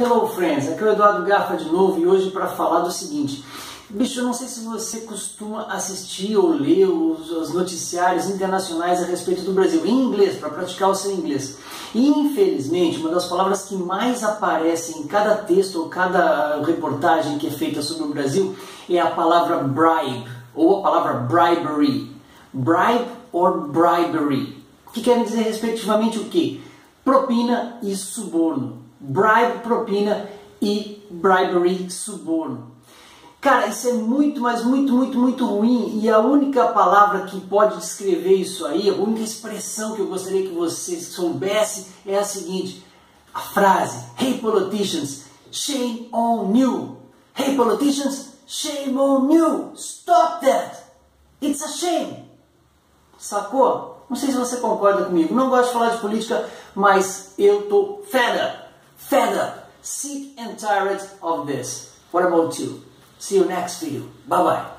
Hello friends, aqui é o Eduardo Garfa de novo e hoje para falar do seguinte. Bicho, eu não sei se você costuma assistir ou ler os, os noticiários internacionais a respeito do Brasil em inglês, para praticar o seu inglês. E infelizmente, uma das palavras que mais aparecem em cada texto ou cada reportagem que é feita sobre o Brasil é a palavra bribe ou a palavra bribery. Bribe or bribery. Que querem dizer respectivamente o que? Propina e suborno bribe, propina e bribery, suborno. Cara, isso é muito, mas muito, muito, muito ruim. E a única palavra que pode descrever isso aí, a única expressão que eu gostaria que você soubesse é a seguinte: a frase: Hey politicians, shame on you. Hey politicians, shame on you. Stop that. It's a shame. Sacou? Não sei se você concorda comigo. Não gosto de falar de política, mas eu tô fed up sick and tired of this. What about you? See you next video. Bye bye.